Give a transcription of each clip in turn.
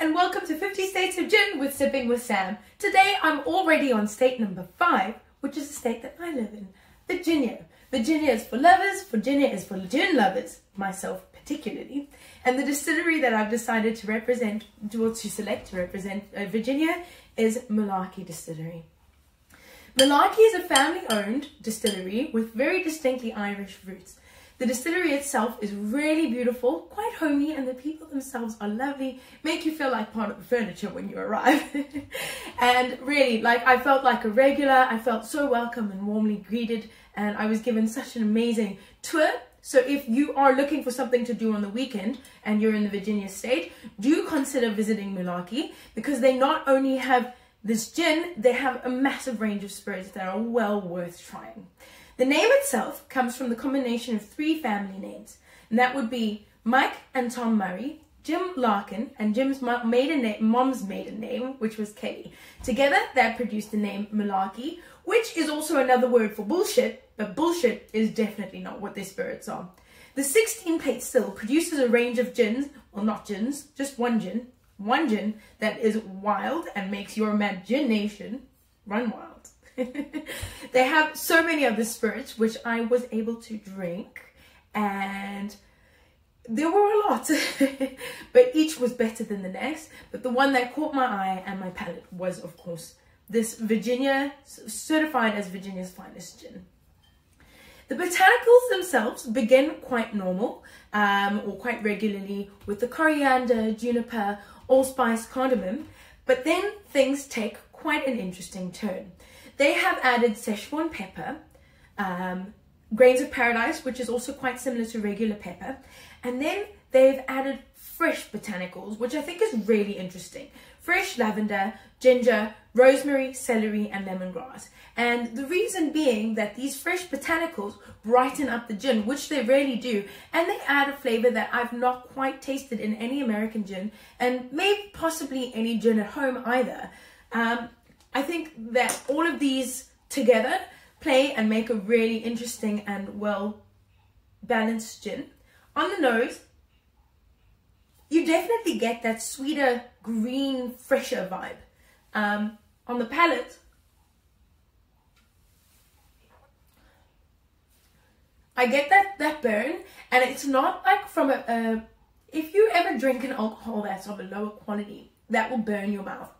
and welcome to 50 States of Gin with Sipping with Sam. Today I'm already on state number 5, which is the state that I live in, Virginia. Virginia is for lovers, Virginia is for gin lovers, myself particularly. And the distillery that I've decided to represent, or to select to represent uh, Virginia is MurLarkey Distillery. MurLarkey is a family-owned distillery with very distinctly Irish roots. The distillery itself is really beautiful, quite homey, and the people themselves are lovely, make you feel like part of the furniture when you arrive. and really, like, I felt like a regular, I felt so welcome and warmly greeted, and I was given such an amazing tour. So if you are looking for something to do on the weekend and you're in the Virginia state, do consider visiting MurLarkey because they not only have this gin, they have a massive range of spirits that are well worth trying. The name itself comes from the combination of three family names, and that would be Mike and Tom Murray, Jim Larkin, and Jim's maiden name, mom's maiden name, which was Kelly. Together, that produced the name MurLarkey, which is also another word for bullshit, but bullshit is definitely not what their spirits are. The 16 plate still produces a range of gins, well not gins, just one gin, one gin that is wild and makes your imagination run wild. they have so many other spirits which I was able to drink and there were a lot but each was better than the next but the one that caught my eye and my palate was of course this Virginia certified as Virginia's finest gin. The botanicals themselves begin quite normal um, or quite regularly with the coriander, juniper, allspice, cardamom, but then things take quite an interesting turn. They have added Szechuan pepper, um, grains of paradise, which is also quite similar to regular pepper. And then they've added fresh botanicals, which I think is really interesting. Fresh lavender, ginger, rosemary, celery, and lemongrass. And the reason being that these fresh botanicals brighten up the gin, which they really do, and they add a flavor that I've not quite tasted in any American gin, and maybe possibly any gin at home either. Um, I think that all of these together play and make a really interesting and well balanced gin. On the nose, you definitely get that sweeter, green, fresher vibe. Um, on the palate, I get that, that burn, and it's not like from a, a, if you ever drink an alcohol that's of a lower quality, that will burn your mouth.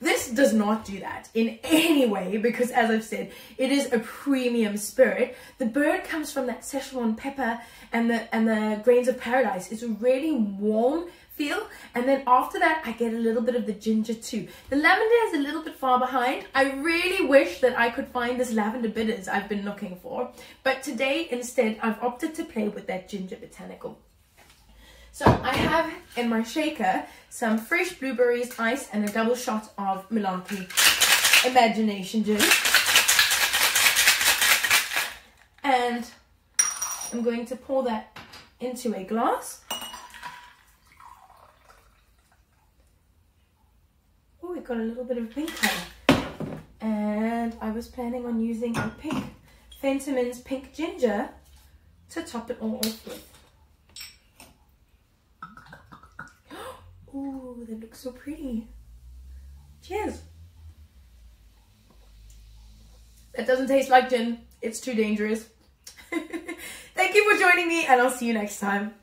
This does not do that in any way because as I've said, it is a premium spirit. The burn comes from that Szechuan pepper and the, and the grains of paradise. It's a really warm feel and then after that I get a little bit of the ginger too. The lavender is a little bit far behind. I really wish that I could find this lavender bitters I've been looking for but today instead I've opted to play with that ginger botanical. So have in my shaker some fresh blueberries, ice, and a double shot of MurLarkey Imagination Gin. And I'm going to pour that into a glass. Oh, it got a little bit of pink color. And I was planning on using a pink Fentimans Pink Ginger to top it all off with. Ooh, that looks so pretty. Cheers. That doesn't taste like gin. It's too dangerous. Thank you for joining me and I'll see you next time.